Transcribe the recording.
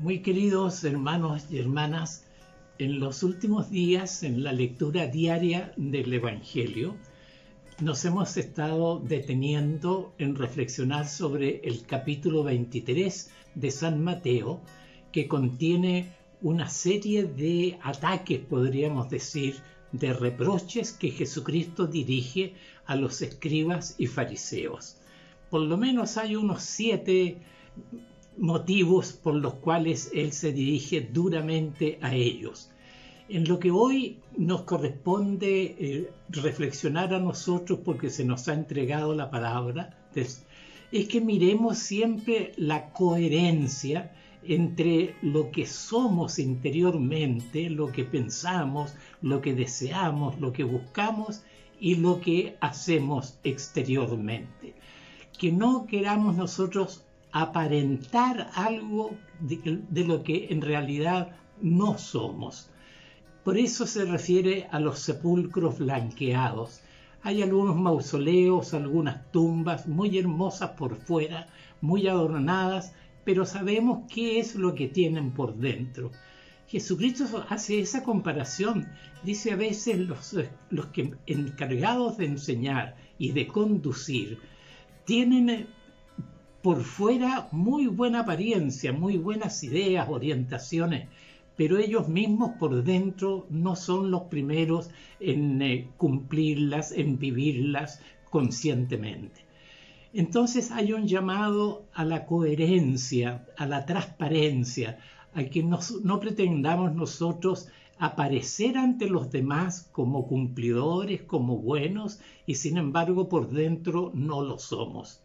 Muy queridos hermanos y hermanas, en los últimos días, en la lectura diaria del Evangelio, nos hemos estado deteniendo en reflexionar sobre el capítulo 23 de San Mateo, que contiene una serie de ataques, podríamos decir, de reproches que Jesucristo dirige a los escribas y fariseos. Por lo menos hay unos siete motivos por los cuales Él se dirige duramente a ellos. En lo que hoy nos corresponde eh, reflexionar a nosotros porque se nos ha entregado la palabra, es, es que miremos siempre la coherencia entre lo que somos interiormente, lo que pensamos, lo que deseamos, lo que buscamos y lo que hacemos exteriormente. Que no queramos nosotros aparentar algo de, lo que en realidad no somos. Por eso se refiere a los sepulcros blanqueados. Hay algunos mausoleos, algunas tumbas muy hermosas por fuera, muy adornadas, pero sabemos qué es lo que tienen por dentro. Jesucristo hace esa comparación. Dice a veces los, los que encargados de enseñar y de conducir tienen por fuera muy buena apariencia, muy buenas ideas, orientaciones, pero ellos mismos por dentro no son los primeros en eh, cumplirlas, en vivirlas conscientemente. Entonces hay un llamado a la coherencia, a la transparencia, a que no pretendamos nosotros aparecer ante los demás como cumplidores, como buenos, y sin embargo por dentro no lo somos.